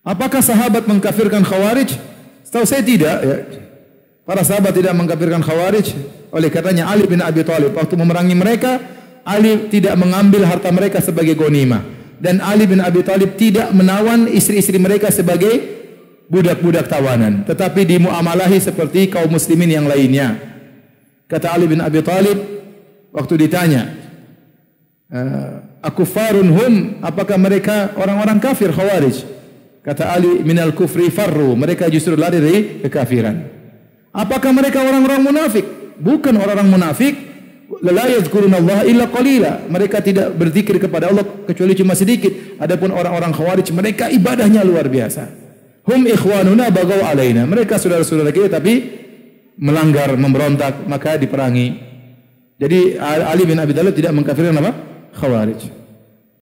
Apakah sahabat mengkafirkan Khawarij? Setahu saya tidak ya. Para sahabat tidak mengkafirkan Khawarij. Oleh katanya Ali bin Abi Thalib waktu memerangi mereka, Ali tidak mengambil harta mereka sebagai gonima dan Ali bin Abi Thalib tidak menawan istri-istri mereka sebagai budak-budak tawanan, tetapi dimuamalahi seperti kaum muslimin yang lainnya. Kata Ali bin Abi Thalib waktu ditanya, eh, Aku farun hum, apakah mereka orang-orang kafir Khawarij? Kata Ali, minal kufri farru, mereka justru lari dari kekafiran. Apakah mereka orang-orang munafik? Bukan orang-orang munafik. La yadhkuruna Allah illa qalila. Mereka tidak berzikir kepada Allah kecuali cuma sedikit. Adapun orang-orang Khawarij mereka ibadahnya luar biasa. Hum ikhwanuna bagaw alaina. Mereka saudara-saudara kita tapi melanggar, memberontak, maka diperangi. Jadi Ali bin Abi Thalib tidak mengkafirkan apa? Khawarij.